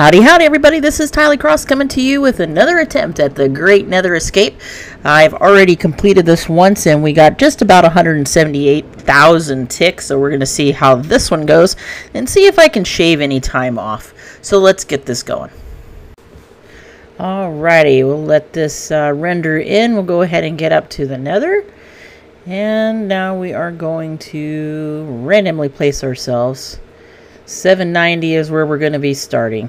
Howdy, howdy, everybody. This is Tyleigh Cross coming to you with another attempt at the Great Nether Escape. I've already completed this once and we got just about 178,000 ticks, so we're going to see how this one goes and see if I can shave any time off. So let's get this going. Alrighty, we'll let this uh, render in. We'll go ahead and get up to the Nether. And now we are going to randomly place ourselves 790 is where we're going to be starting.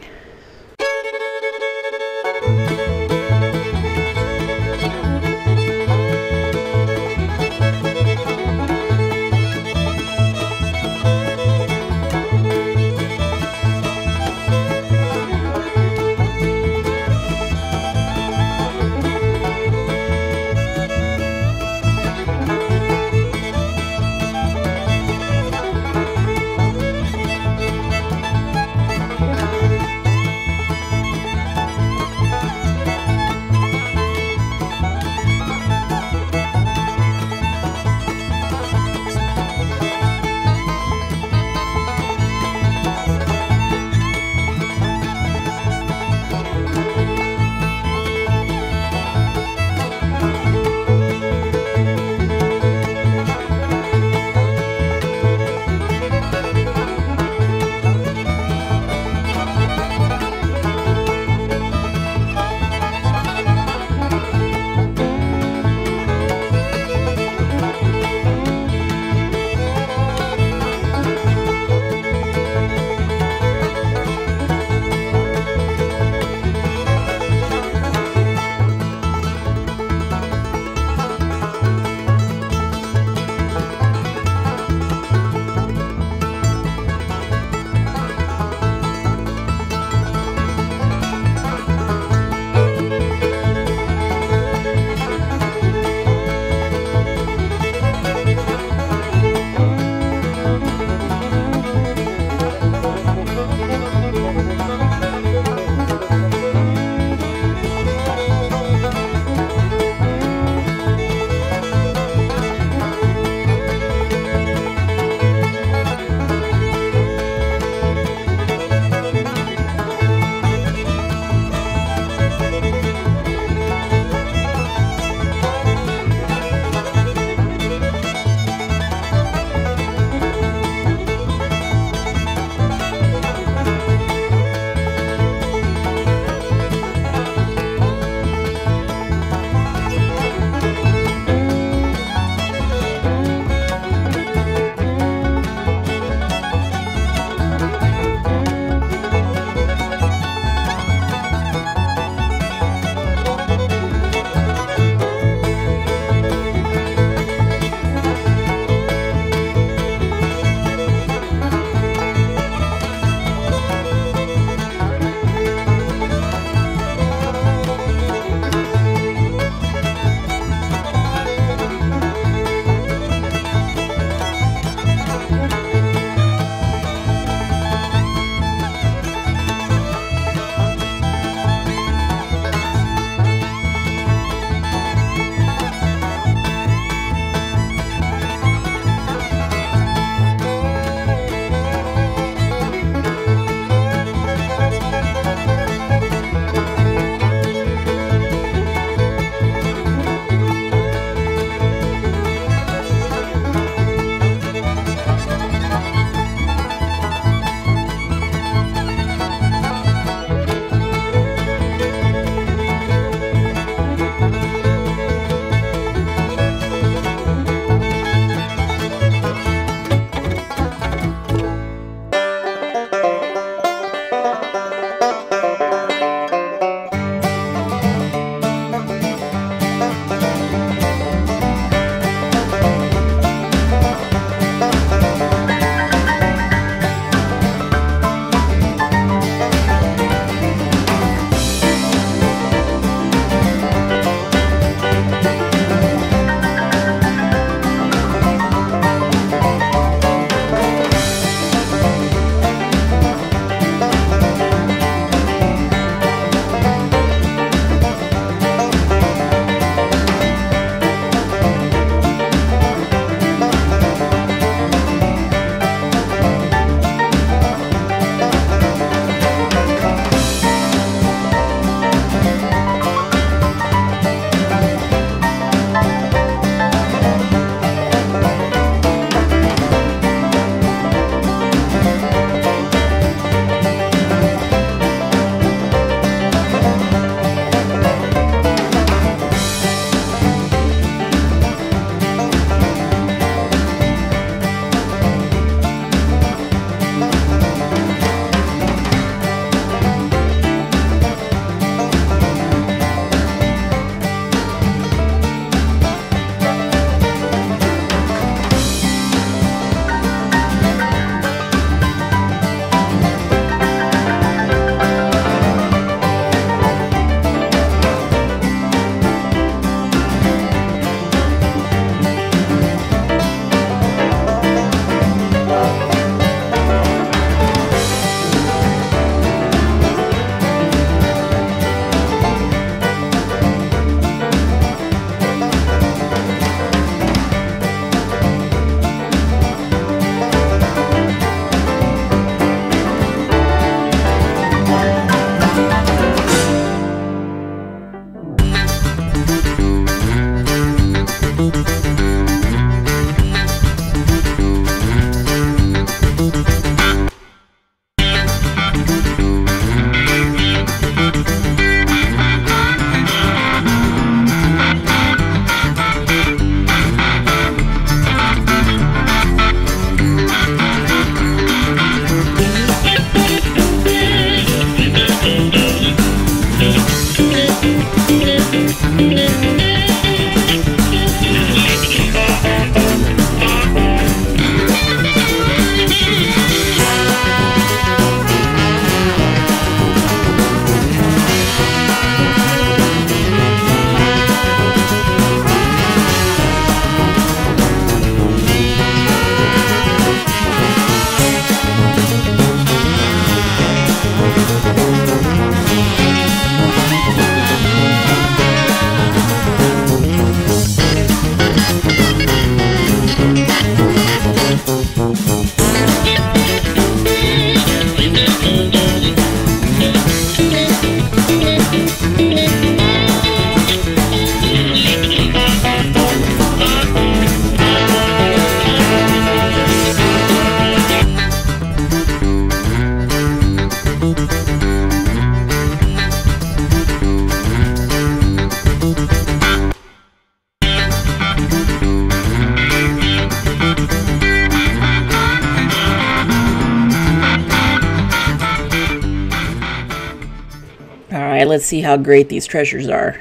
See how great these treasures are.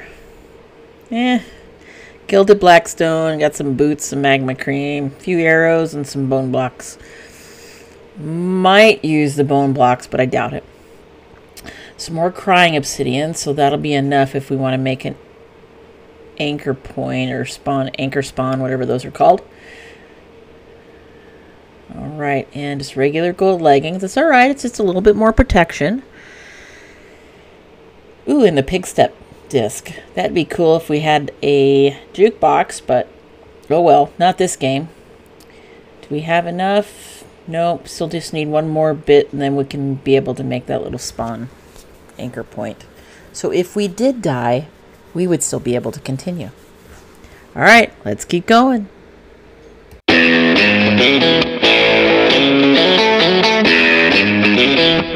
Eh. Gilded blackstone, got some boots, some magma cream, a few arrows, and some bone blocks. Might use the bone blocks, but I doubt it. Some more crying obsidian, so that'll be enough if we want to make an anchor point or spawn, anchor spawn, whatever those are called. Alright, and just regular gold leggings. It's alright, it's just a little bit more protection. Ooh, and the Pigstep disc. That'd be cool if we had a jukebox, but oh well, not this game. Do we have enough? Nope, still just need one more bit and then we can be able to make that little spawn anchor point. So if we did die, we would still be able to continue. Alright, let's keep going.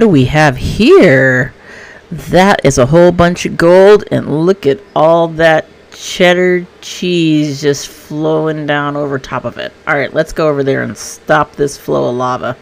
what do we have here? That is a whole bunch of gold, and look at all that cheddar cheese just flowing down over top of it. Alright, let's go over there and stop this flow of lava.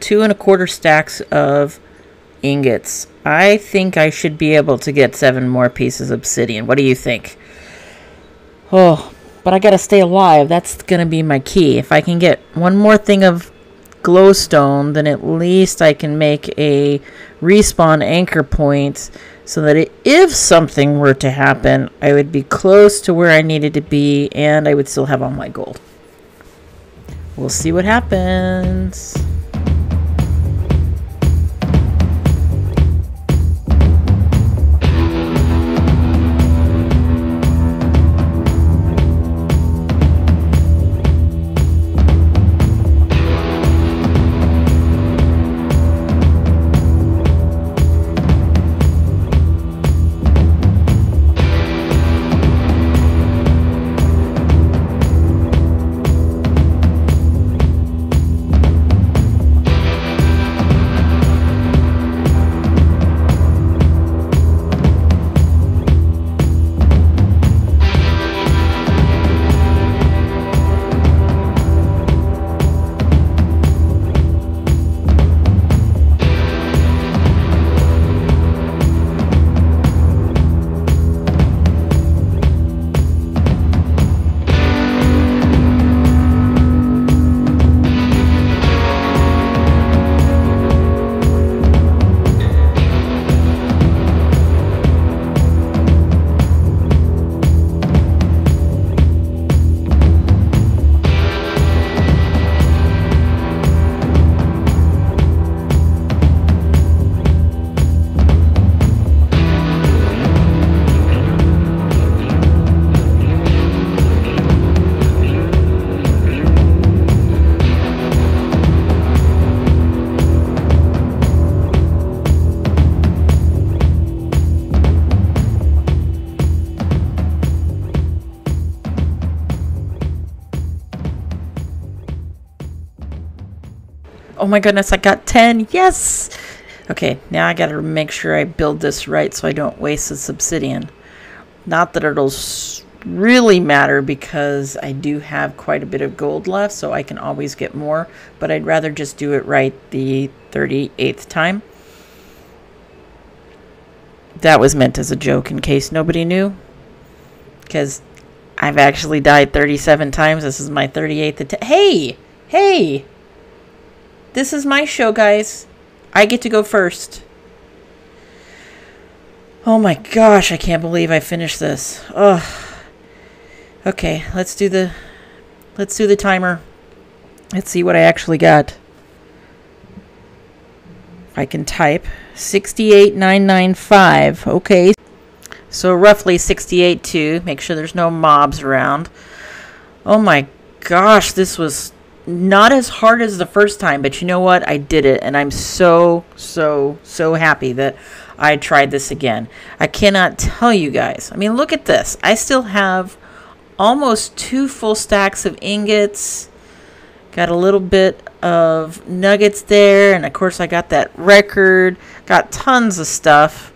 Two and a quarter stacks of ingots. I think I should be able to get seven more pieces of obsidian. What do you think? Oh, but I gotta stay alive. That's gonna be my key. If I can get one more thing of glowstone, then at least I can make a respawn anchor point so that it, if something were to happen, I would be close to where I needed to be and I would still have all my gold. We'll see what happens. Oh my goodness, I got 10. Yes! Okay, now I gotta make sure I build this right so I don't waste this obsidian. Not that it'll really matter because I do have quite a bit of gold left, so I can always get more, but I'd rather just do it right the 38th time. That was meant as a joke in case nobody knew. Because I've actually died 37 times. This is my 38th attempt. Hey! Hey! This is my show, guys. I get to go first. Oh my gosh, I can't believe I finished this. Ugh. Okay, let's do the let's do the timer. Let's see what I actually got. I can type 68995. Okay. So roughly 68 too. Make sure there's no mobs around. Oh my gosh, this was not as hard as the first time, but you know what? I did it, and I'm so, so, so happy that I tried this again. I cannot tell you guys. I mean, look at this. I still have almost two full stacks of ingots. Got a little bit of nuggets there, and of course, I got that record. Got tons of stuff.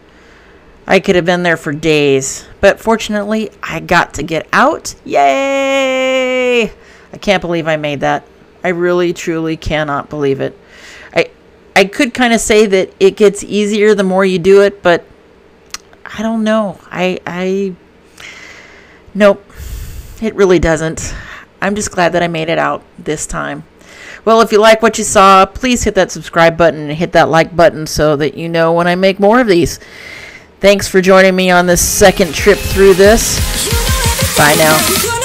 I could have been there for days, but fortunately, I got to get out. Yay! I can't believe I made that. I really truly cannot believe it. I I could kind of say that it gets easier the more you do it, but I don't know. I I nope. It really doesn't. I'm just glad that I made it out this time. Well, if you like what you saw, please hit that subscribe button and hit that like button so that you know when I make more of these. Thanks for joining me on this second trip through this. Bye now.